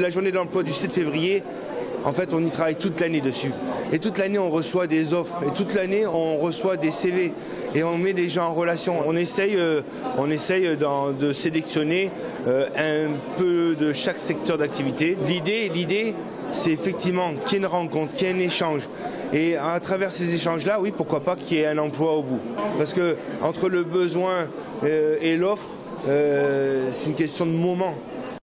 La journée de l'emploi du 7 février, en fait, on y travaille toute l'année dessus. Et toute l'année, on reçoit des offres. Et toute l'année, on reçoit des CV. Et on met des gens en relation. On essaye, euh, on essaye de sélectionner euh, un peu de chaque secteur d'activité. L'idée, l'idée, c'est effectivement qu'il y ait une rencontre, qu'il y ait un échange. Et à travers ces échanges-là, oui, pourquoi pas qu'il y ait un emploi au bout. Parce que entre le besoin euh, et l'offre, c'est une question de moment.